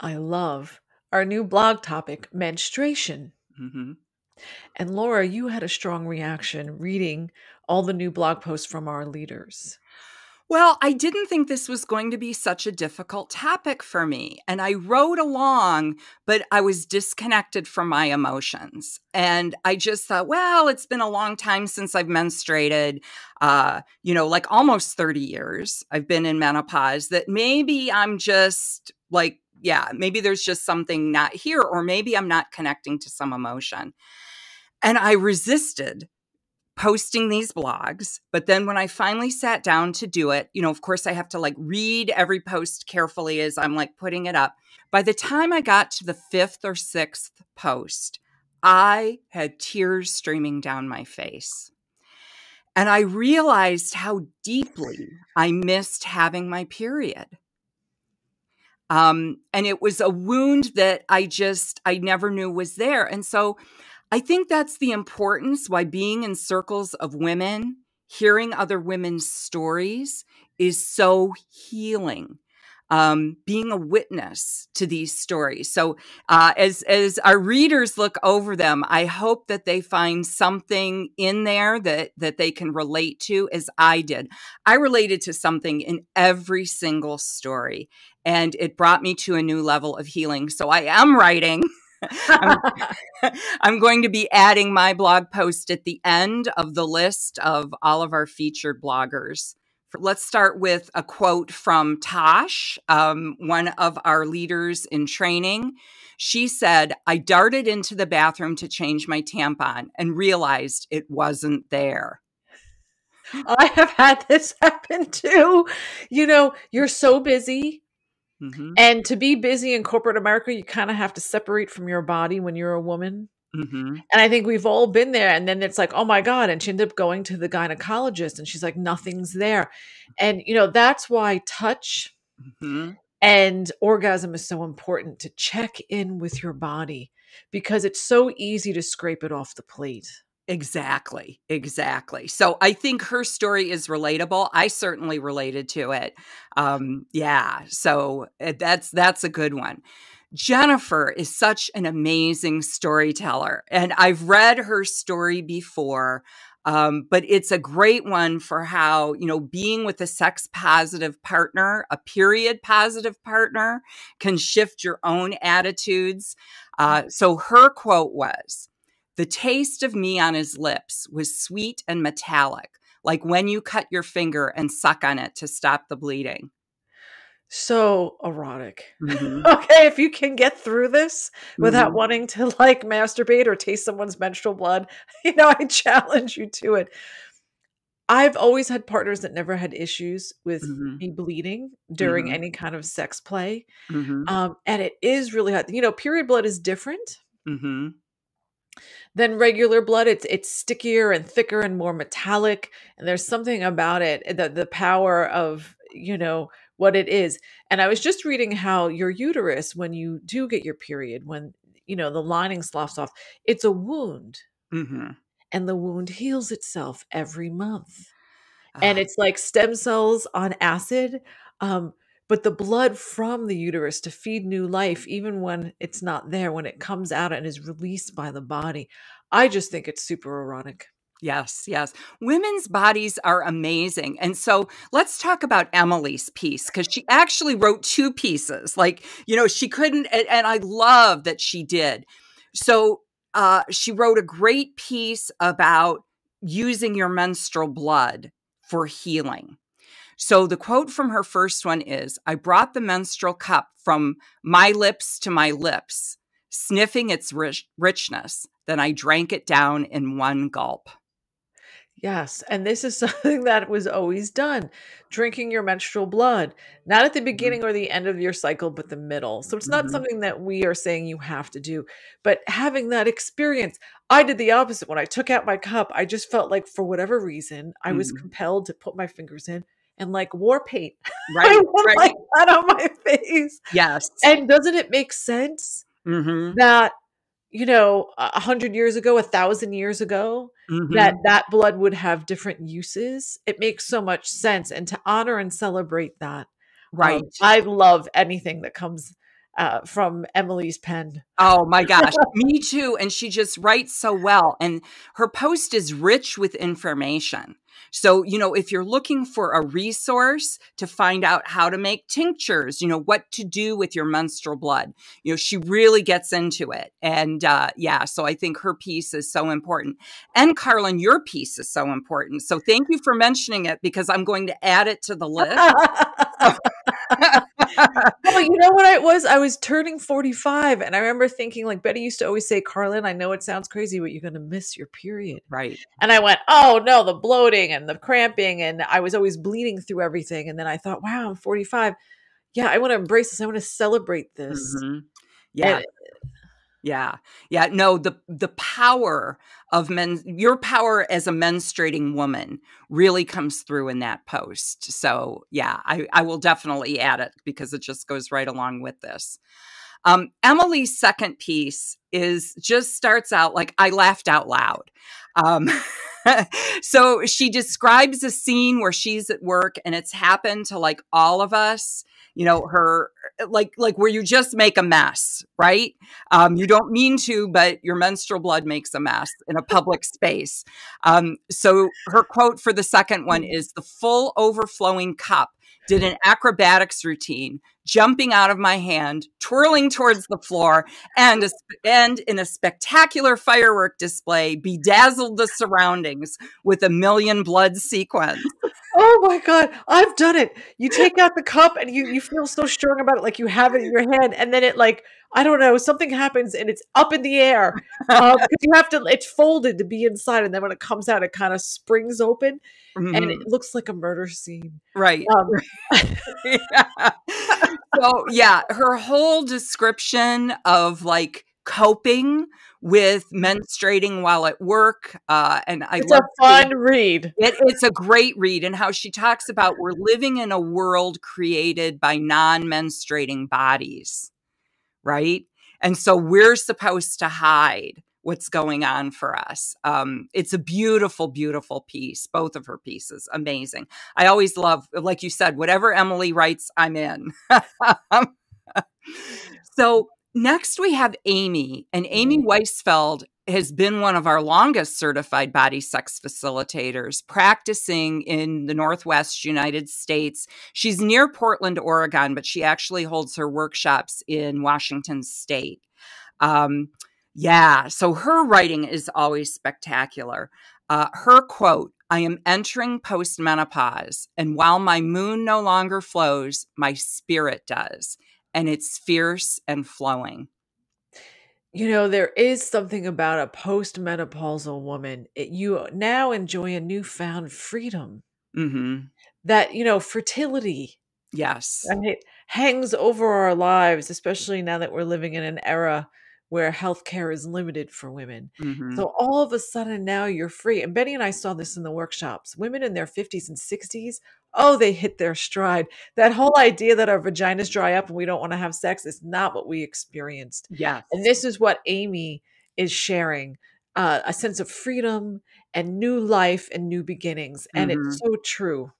I love our new blog topic, menstruation. hmm And Laura, you had a strong reaction reading all the new blog posts from our leaders. Well, I didn't think this was going to be such a difficult topic for me. And I wrote along, but I was disconnected from my emotions. And I just thought, well, it's been a long time since I've menstruated, uh, you know, like almost 30 years. I've been in menopause, that maybe I'm just like, yeah, maybe there's just something not here, or maybe I'm not connecting to some emotion. And I resisted posting these blogs. But then when I finally sat down to do it, you know, of course, I have to like read every post carefully as I'm like putting it up. By the time I got to the fifth or sixth post, I had tears streaming down my face. And I realized how deeply I missed having my period. Um, and it was a wound that I just, I never knew was there. And so I think that's the importance why being in circles of women, hearing other women's stories is so healing. Um, being a witness to these stories. So, uh, as as our readers look over them, I hope that they find something in there that that they can relate to, as I did. I related to something in every single story, and it brought me to a new level of healing. So, I am writing. I'm, I'm, going to be adding my blog post at the end of the list of all of our featured bloggers. Let's start with a quote from Tosh, um, one of our leaders in training. She said, I darted into the bathroom to change my tampon and realized it wasn't there. I have had this happen too. You know, you're so busy. Mm-hmm. And to be busy in corporate America, you kind of have to separate from your body when you're a woman. Mm-hmm. And I think we've all been there. And then it's like, oh my God. And she ended up going to the gynecologist and she's like, nothing's there. And, you know, that's why touch mm-hmm. and orgasm is so important to check in with your body because it's so easy to scrape it off the plate. Exactly. Exactly. So I think her story is relatable. I certainly related to it. Um, yeah. So eh, that's that's a good one. Jennifer is such an amazing storyteller. And I've read her story before, um, but it's a great one for how, you know, being with a sex positive partner, a period positive partner, can shift your own attitudes. Uh, so her quote was The taste of me on his lips was sweet and metallic, like when you cut your finger and suck on it to stop the bleeding so erotic. Mm-hmm. okay, if you can get through this without mm-hmm. wanting to like masturbate or taste someone's menstrual blood, you know, I challenge you to it. I've always had partners that never had issues with mm-hmm. me bleeding during mm-hmm. any kind of sex play. Mm-hmm. Um, and it is really hot. You know, period blood is different mm-hmm. Than regular blood. It's it's stickier and thicker and more metallic. And there's something about it that the power of, you know, what it is. And I was just reading how your uterus, when you do get your period, when you know the lining sloughs off, it's a wound, mm-hmm. and the wound heals itself every month. And ah. it's like stem cells on acid. Um, but the blood from the uterus to feed new life, even when it's not there, when it comes out and is released by the body, I just think it's super erotic. Yes, yes. Women's bodies are amazing. And so let's talk about Emily's piece because she actually wrote two pieces. Like, you know, she couldn't, and, and I love that she did. So uh, she wrote a great piece about using your menstrual blood for healing. So the quote from her first one is I brought the menstrual cup from my lips to my lips, sniffing its rich- richness. Then I drank it down in one gulp. Yes. And this is something that was always done drinking your menstrual blood, not at the mm-hmm. beginning or the end of your cycle, but the middle. So it's not mm-hmm. something that we are saying you have to do, but having that experience. I did the opposite. When I took out my cup, I just felt like, for whatever reason, I was mm-hmm. compelled to put my fingers in and like war paint. Right. I right. like that on my face. Yes. And doesn't it make sense mm-hmm. that you know, a hundred years ago, a thousand years ago, mm-hmm. that that blood would have different uses. It makes so much sense, and to honor and celebrate that, um, right? Um, I love anything that comes uh, from Emily's pen. Oh my gosh, me too. And she just writes so well. And her post is rich with information. So, you know, if you're looking for a resource to find out how to make tinctures, you know, what to do with your menstrual blood, you know, she really gets into it. And uh, yeah, so I think her piece is so important. And Carlin, your piece is so important. So thank you for mentioning it because I'm going to add it to the list. well, you know what I was? I was turning 45 and I remember thinking like Betty used to always say, Carlin, I know it sounds crazy, but you're gonna miss your period. Right. And I went, Oh no, the bloating and the cramping, and I was always bleeding through everything. And then I thought, wow, I'm 45. Yeah, I want to embrace this. I want to celebrate this. Mm-hmm. Yeah. And, yeah. Yeah. No, the the power of men your power as a menstruating woman really comes through in that post. So yeah, I, I will definitely add it because it just goes right along with this. Um, Emily's second piece is just starts out like I laughed out loud. Um, so she describes a scene where she's at work and it's happened to like all of us you know her like like where you just make a mess right? Um, you don't mean to but your menstrual blood makes a mess in a public space. Um, so her quote for the second one is the full overflowing cup did an acrobatics routine, jumping out of my hand, twirling towards the floor, and, a, and in a spectacular firework display, bedazzled the surroundings with a million blood sequence. Oh my god, I've done it. You take out the cup and you you feel so strong about it, like you have it in your hand, and then it like I don't know, something happens and it's up in the air uh, because you have to. It's folded to be inside, and then when it comes out, it kind of springs open, mm-hmm. and it mm-hmm. looks like a murder scene. Right. Um, yeah. So yeah, her whole description of like coping with menstruating while at work. Uh, and I it's a fun read. It, it's a great read, and how she talks about we're living in a world created by non-menstruating bodies right? And so we're supposed to hide what's going on for us. Um, it's a beautiful, beautiful piece. Both of her pieces, amazing. I always love, like you said, whatever Emily writes, I'm in. so next we have Amy, and Amy mm-hmm. Weisfeld has been one of our longest certified Bodysex facilitators, practicing in the Northwest United States. She's near Portland, Oregon, but she actually holds her workshops in Washington State. Um, yeah, so her writing is always spectacular. Uh, her quote I am entering postmenopause, and while my moon no longer flows, my spirit does, and it's fierce and flowing you know, there is something about a postmenopausal woman. It, you now enjoy a newfound freedom. Mm-hmm. That, you know, fertility. Yes. And it hangs over our lives, especially now that we're living in an era where healthcare is limited for women. Mm-hmm. So all of a sudden now you're free. And Betty and I saw this in the workshops. Women in their 50s and 60s, oh, they hit their stride. That whole idea that our vaginas dry up and we don't want to have sex is not what we experienced. Yeah. And this is what Amy is sharing uh, a sense of freedom and new life and new beginnings. And mm-hmm. it's so true.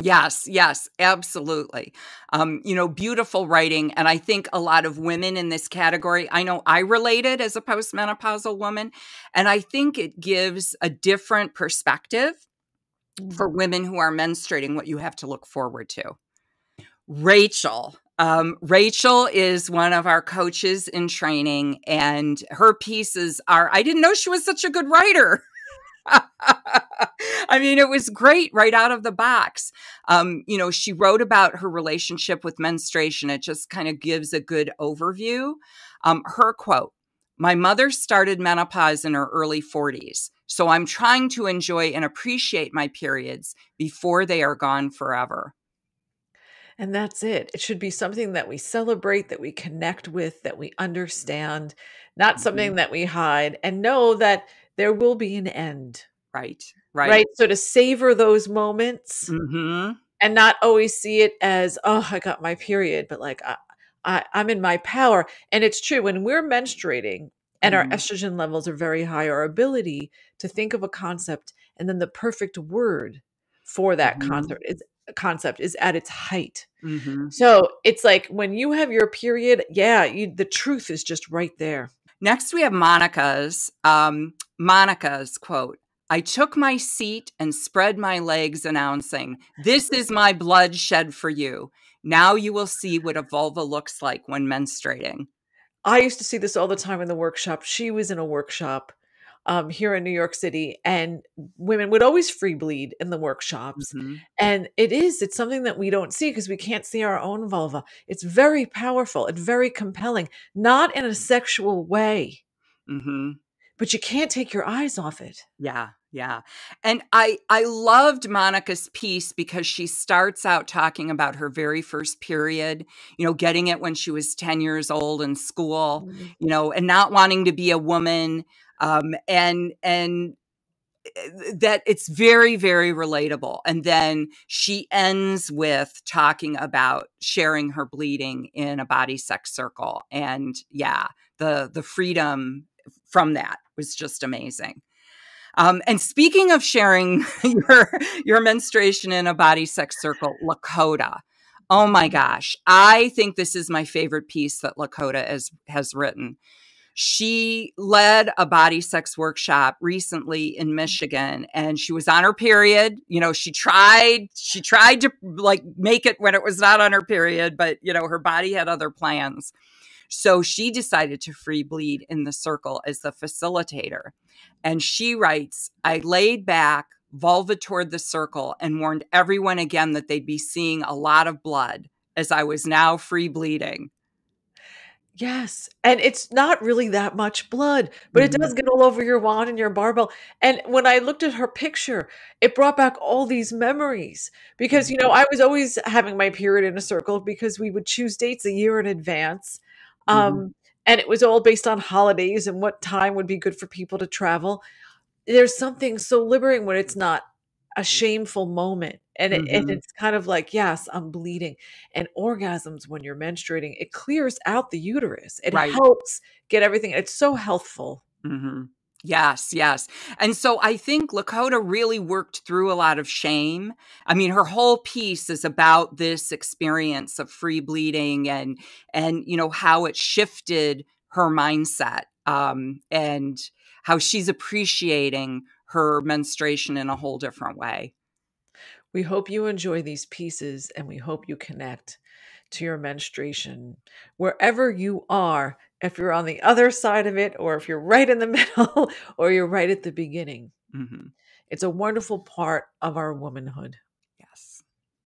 Yes, yes, absolutely. Um, you know, beautiful writing. And I think a lot of women in this category, I know I related as a postmenopausal woman, and I think it gives a different perspective for mm-hmm. women who are menstruating what you have to look forward to. Rachel. Um, Rachel is one of our coaches in training, and her pieces are, I didn't know she was such a good writer. I mean, it was great right out of the box. Um, you know, she wrote about her relationship with menstruation. It just kind of gives a good overview. Um, her quote My mother started menopause in her early 40s, so I'm trying to enjoy and appreciate my periods before they are gone forever. And that's it. It should be something that we celebrate, that we connect with, that we understand, not something mm-hmm. that we hide, and know that there will be an end. Right. Right. Right. So to savor those moments mm-hmm. and not always see it as, oh, I got my period, but like I, I I'm in my power. And it's true when we're menstruating and mm-hmm. our estrogen levels are very high, our ability to think of a concept and then the perfect word for that mm-hmm. concept is concept is at its height. Mm-hmm. So it's like when you have your period, yeah, you, the truth is just right there. Next, we have Monica's. Um, Monica's quote I took my seat and spread my legs, announcing, This is my blood shed for you. Now you will see what a vulva looks like when menstruating. I used to see this all the time in the workshop. She was in a workshop um, here in New York City, and women would always free bleed in the workshops. Mm-hmm. And it is, it's something that we don't see because we can't see our own vulva. It's very powerful, it's very compelling, not in a sexual way. Mm-hmm. But you can't take your eyes off it. Yeah, yeah. And I I loved Monica's piece because she starts out talking about her very first period, you know, getting it when she was 10 years old in school, mm-hmm. you know, and not wanting to be a woman um, and and eh, that it's very very relatable and then she ends with talking about sharing her bleeding in a Bodysex circle and yeah the the freedom from that was just amazing. Um, and speaking of sharing your your menstruation in a Bodysex circle lakota oh my gosh i think this is my favorite piece that lakota has has written she led a Bodysex workshop recently in mm-hmm. Michigan and she was on her period. You know, she tried, she tried to like make it when it was not on her period, but you know, her body had other plans. So she decided to free bleed in the circle as the facilitator. And she writes, I laid back, vulva toward the circle, and warned everyone again that they'd be seeing a lot of blood as I was now free bleeding. Yes. And it's not really that much blood, but it does mm-hmm. get all over your wand and your barbell. And when I looked at her picture, it brought back all these memories because, you know, I was always having my period in a circle because we would choose dates a year in advance. Mm-hmm. Um, and it was all based on holidays and what time would be good for people to travel. There's something so liberating when it's not a shameful moment and, it, mm-hmm. and it's kind of like yes i'm bleeding and orgasms when you're menstruating it clears out the uterus it right. helps get everything it's so healthful mm-hmm. Yes, yes. And so I think Lakota really worked through a lot of shame. I mean, her whole piece is about this experience of free bleeding and and you know how it shifted her mindset um and how she's appreciating her menstruation in a whole different way. We hope you enjoy these pieces and we hope you connect to your menstruation wherever you are, if you're on the other side of it, or if you're right in the middle, or you're right at the beginning. Mm-hmm. It's a wonderful part of our womanhood.